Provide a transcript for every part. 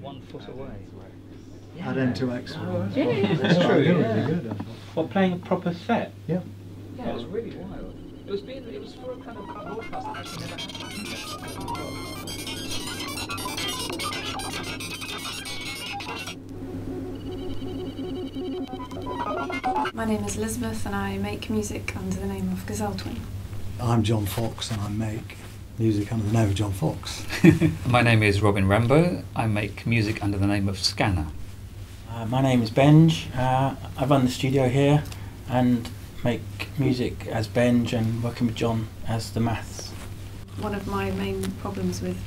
one foot away. Add N2X. Oh, Yeah, yeah, that's true, really yeah. good. Well, playing a proper set. Yeah. Yeah, it was really wild. It was being, it was for a kind of broadcast that actually never happened. My name is Elizabeth and I make music under the name of Gazelle Twin. I'm John Foxx and I make music under the name of John Foxx. My name is Robin Rimbaud. I make music under the name of Scanner. Uh, my name is Benge. Uh, I run the studio here and make music as Benge and working with John as the maths. One of my main problems with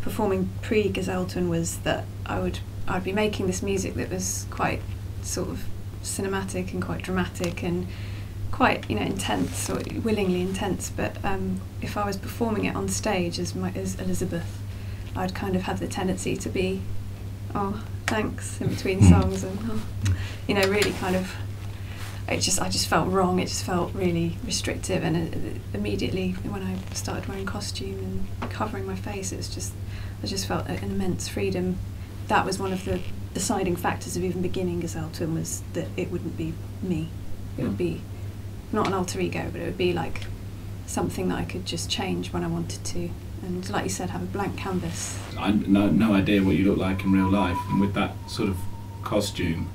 performing pre Gazelle Twin was that I would I'd be making this music that was quite sort of cinematic and quite dramatic and quite you know intense or willingly intense but um, if I was performing it on stage as my as Elizabeth I'd kind of have the tendency to be oh thanks in between songs and oh, you know really kind of it just I just felt wrong it just felt really restrictive and uh, immediately when I started wearing costume and covering my face it was just I just felt an immense freedom. That was one of the deciding factors of even beginning Gazelle Twin was that it wouldn't be me. It would be not an alter ego, but it would be like something that I could just change when I wanted to. And like you said, have a blank canvas. I had no, no idea what you looked like in real life, and with that sort of costume,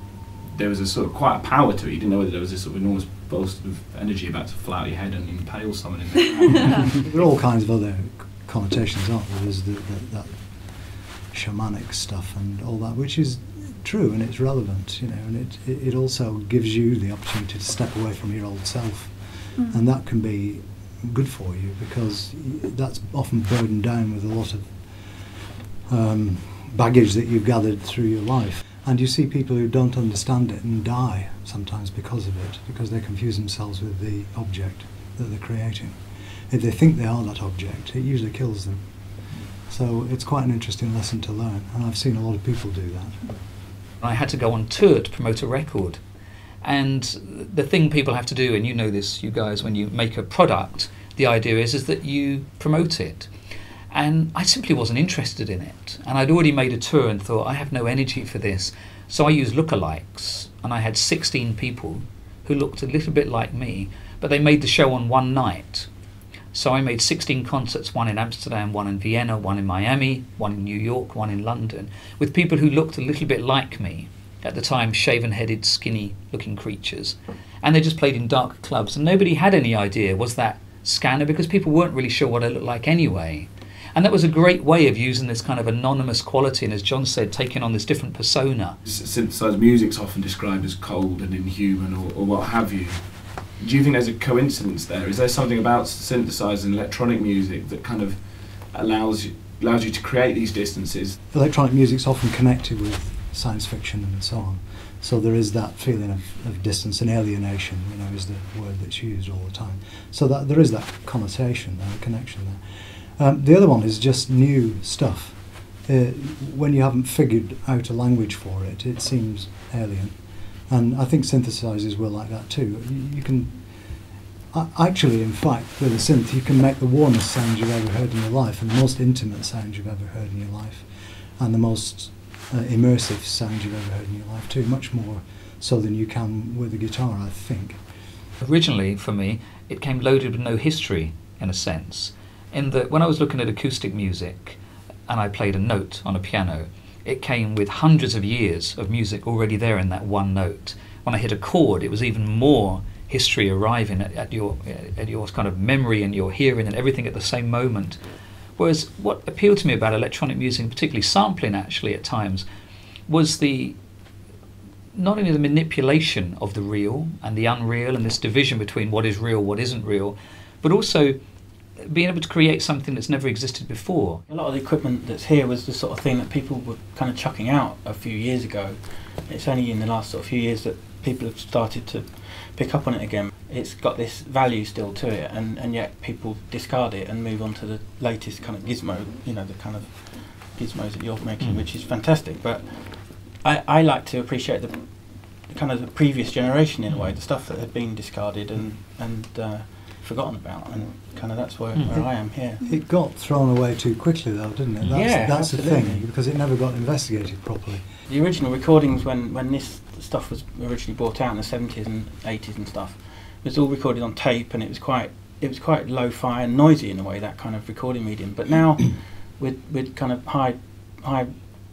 there was a sort of quite a power to it. You didn't know whether there was this sort of enormous burst of energy about to fly out your head and impale someone in there. there are all kinds of other connotations, aren't there? There's the, the, that shamanic stuff and all that, which is true and it's relevant, you know, and it, it, also gives you the opportunity to step away from your old self. Mm. And that can be good for you because that's often burdened down with a lot of um, baggage that you've gathered through your life. And you see people who don't understand it and die sometimes because of it, because they confuse themselves with the object that they're creating. If they think they are that object, it usually kills them. So it's quite an interesting lesson to learn, and I've seen a lot of people do that. I had to go on tour to promote a record. And the thing people have to do, and you know this, you guys, when you make a product, the idea is, is that you promote it. And I simply wasn't interested in it. And I'd already made a tour and thought, I have no energy for this. So I used lookalikes, and I had 16 people who looked a little bit like me, but they made the show on one night. So I made 16 concerts, one in Amsterdam, one in Vienna, one in Miami, one in New York, one in London, with people who looked a little bit like me, at the time shaven headed, skinny looking creatures. And they just played in dark clubs, and nobody had any idea was that Scanner because people weren't really sure what I looked like anyway. And that was a great way of using this kind of anonymous quality, and as John said, taking on this different persona. Synthesized music's often described as cold and inhuman, or, or what have you. Do you think there's a coincidence there? Is there something about synthesized and electronic music that kind of allows you, allows you to create these distances? Electronic music's often connected with science fiction and so on. So there is that feeling of, of distance and alienation, you know, is the word that's used all the time. So that there is that connotation that connection there. Um, the other one is just new stuff. Uh, when you haven't figured out a language for it, it seems alien. And I think synthesizers were like that too. You, you can, a- actually, in fact, with a synth, you can make the warmest sound you've ever heard in your life and the most intimate sound you've ever heard in your life and the most uh, immersive sound you've ever heard in your life too, much more so than you can with a guitar, I think. Originally, for me, it came loaded with no history, in a sense. In that, when I was looking at acoustic music and I played a note on a piano, it came with hundreds of years of music already there in that one note. When I hit a chord, it was even more history arriving at, at your at your kind of memory and your hearing and everything at the same moment. Whereas what appealed to me about electronic music, particularly sampling actually at times, was the not only the manipulation of the real and the unreal and this division between what is real, what isn't real, but also being able to create something that's never existed before. A lot of the equipment that's here was the sort of thing that people were kind of chucking out a few years ago. It's only in the last sort of few years that people have started to pick up on it again. It's got this value still to it, and, and yet people discard it and move on to the latest kind of gizmo, you know, the kind of gizmos that you're making, Mm. which is fantastic. But I, I like to appreciate the kind of the previous generation in a way, the stuff that had been discarded and and uh, forgotten about, and kind of that's where, Mm. where I am here. It got thrown away too quickly, though, didn't it? That's, Yeah, that's the thing because it never got investigated properly. The original recordings, when, when this stuff was originally brought out in the seventies and eighties and stuff, was all recorded on tape, and it was quite it was quite lo-fi and noisy in a way that kind of recording medium. But now, with with kind of high high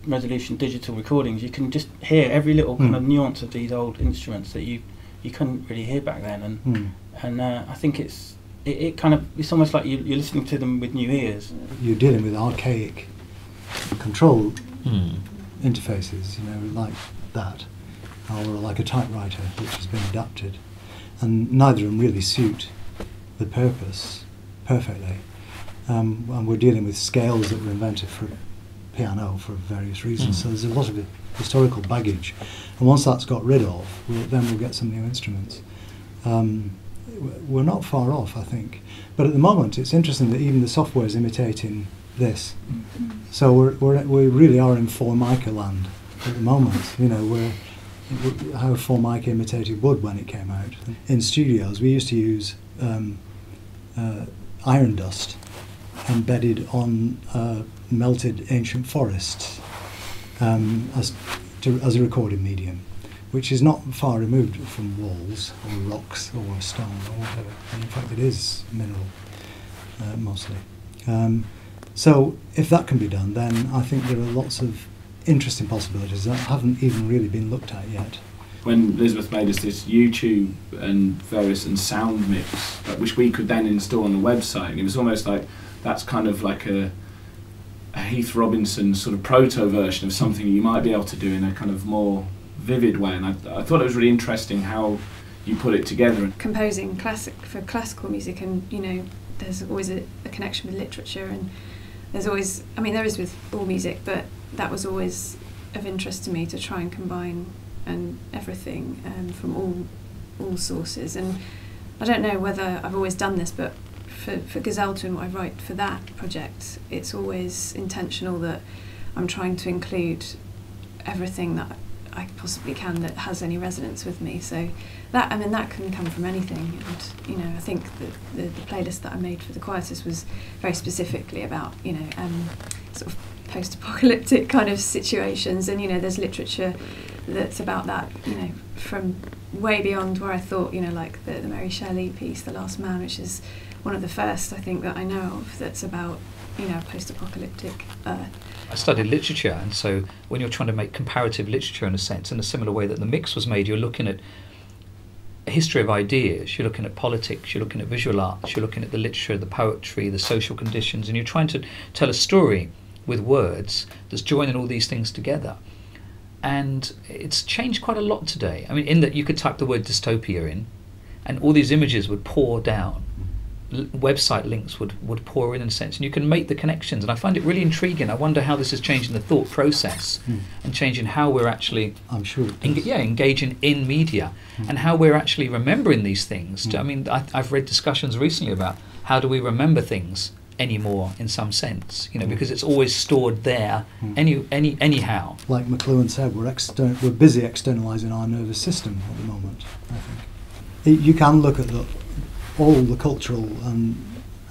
resolution digital recordings, you can just hear every little kind Hmm. of nuance of these old instruments that you you couldn't really hear back then, and Hmm. And uh, I think it's it, it kind of it's almost like you, you're listening to them with new ears. You're dealing with archaic control Hmm. interfaces, you know, like that, or like a typewriter which has been adapted, and neither of them really suit the purpose perfectly. Um, and we're dealing with scales that were invented for piano for various reasons. Mm. So there's a lot of historical baggage, and once that's got rid of, we'll, then we'll get some new instruments. Um, w- we're not far off, I think. But at the moment, it's interesting that even the software is imitating this. So we're, we're, we really are in Formica land at the moment. You know, we're, we- how Formica imitated wood when it came out. In studios, we used to use um, uh, iron dust embedded on uh, melted ancient forests um, as, to, as a recording medium, which is not far removed from walls or rocks or stone or whatever. And in fact, it is mineral uh, mostly. Um, so if that can be done, then I think there are lots of interesting possibilities that haven't even really been looked at yet. when Elizabeth made us this YouTube and various and sound mix, which we could then install on the website, it was almost like that's kind of like a, a Heath Robinson sort of proto version of something you might be able to do in a kind of more vivid way. And I, I thought it was really interesting how you put it together. composing classic for classical music and you know there's always a, a connection with literature and there's always I mean there is with all music but that was always of interest to me to try and combine and everything um, from all all sources and I don't know whether I've always done this but for, for Gazelle Twin what I write for that project it's always intentional that I'm trying to include everything that I possibly can that has any resonance with me. So that I mean that can come from anything. And you know I think the, the, the playlist that I made for the Quietus was very specifically about you know um, sort of post-apocalyptic kind of situations. And you know there's literature that's about that you know from way beyond where I thought you know like the, the Mary Shelley piece The Last Man which is one of the first I think that I know of that's about you know post-apocalyptic Earth I studied literature, and so when you're trying to make comparative literature in a sense, in a similar way that the mix was made, you're looking at a history of ideas, you're looking at politics, you're looking at visual arts, you're looking at the literature, the poetry, the social conditions, and you're trying to tell a story with words that's joining all these things together. And it's changed quite a lot today. I mean, in that you could type the word dystopia in, and all these images would pour down. Website links would, would pour in in a sense, and you can make the connections. And I find it really intriguing. I wonder how this is changing the thought process Hmm. and changing how we're actually I'm sure it yeah, engaging in media Mm. and how we're actually remembering these things. To- I Mm. mean, I, I've read discussions recently about how do we remember things anymore in some sense, you know, Mm. because it's always stored there Mm. any, any, anyhow. Like McLuhan said, we're, exter- we're busy externalising our nervous system at the moment, I think. Y- You can look at the, all the cultural and,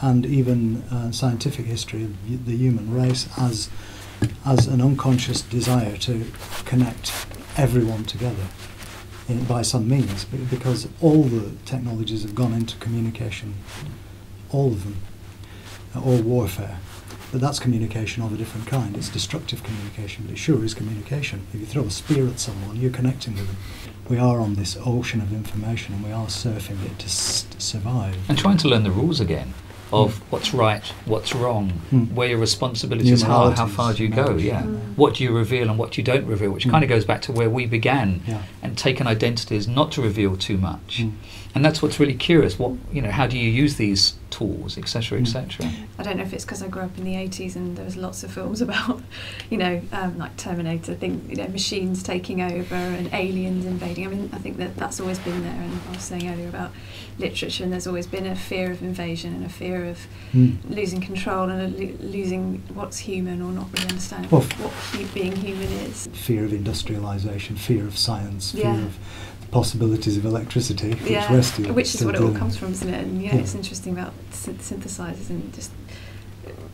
and even uh, scientific history of the human race as, as an unconscious desire to connect everyone together in, by some means, because all the technologies have gone into communication, all of them, uh, or warfare. But that's communication of a different kind. It's destructive communication, but it sure is communication. If you throw a spear at someone, you're connecting with them. We are on this ocean of information and we are surfing it to s- survive. And trying to learn the rules again of Mm. what's right, what's wrong, Mm. where your responsibilities are, how far do you go, yeah. Mm. What do you reveal and what you don't reveal, which Mm. kind of goes back to where we began. Yeah. And taken identities not to reveal too much. Mm. And that's what's really curious. What you know, how do you use these tools, etc., etc. I don't know if it's because I grew up in the 80s and there was lots of films about, you know, um, like Terminator, thing, you know, machines taking over and aliens invading. I mean, I think that that's always been there. And I was saying earlier about literature, and there's always been a fear of invasion and a fear of Mm. losing control and a lo- losing what's human or not really understanding Well, what hu- being human is. Fear of industrialisation, fear of science, fear Yeah. of possibilities of electricity, which yeah, which is what it all comes from, isn't it? And yeah, Yeah. it's interesting about syn- synthesizers and just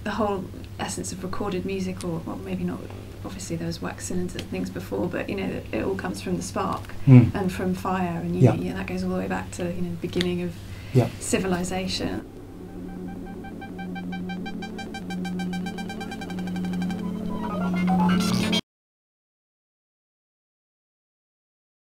the whole essence of recorded music, or well, maybe not. Obviously, there was wax cylinders and things before, but you know, it, it all comes from the spark Mm. and from fire, and you Yeah. know, yeah, that goes all the way back to you know the beginning of Yeah. civilization.